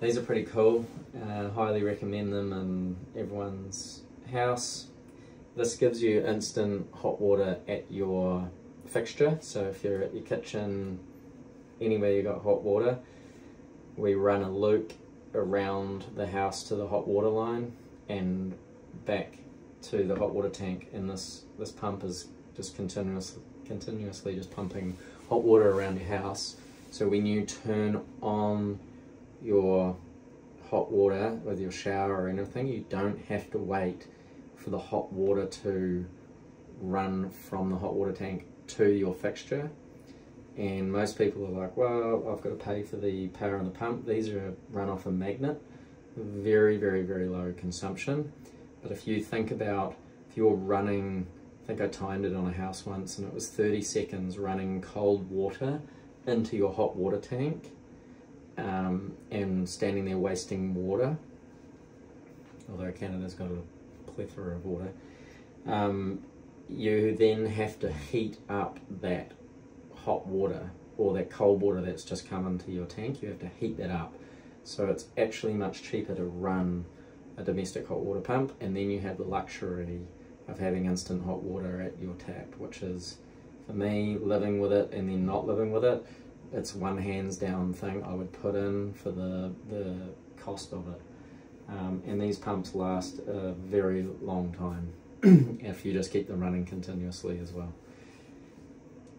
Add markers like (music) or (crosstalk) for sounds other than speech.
these are pretty cool. Uh, highly recommend them in everyone's house. This gives you instant hot water at your fixture. So if you're at your kitchen, anywhere you got hot water, we run a loop around the house to the hot water line and back to the hot water tank and this this pump is just continuously continuously just pumping hot water around your house so when you turn on your hot water with your shower or anything you don't have to wait for the hot water to run from the hot water tank to your fixture. And most people are like well I've got to pay for the power on the pump. These are run off a magnet. Very very very low consumption. But if you think about if you're running, I think I timed it on a house once and it was 30 seconds running cold water into your hot water tank um, and standing there wasting water, although Canada's got a plethora of water, um, you then have to heat up that hot water or that cold water that's just come into your tank, you have to heat that up. So it's actually much cheaper to run a domestic hot water pump, and then you have the luxury of having instant hot water at your tap, which is, for me, living with it and then not living with it, it's one hands down thing I would put in for the, the cost of it. Um, and these pumps last a very long time (clears throat) if you just keep them running continuously as well.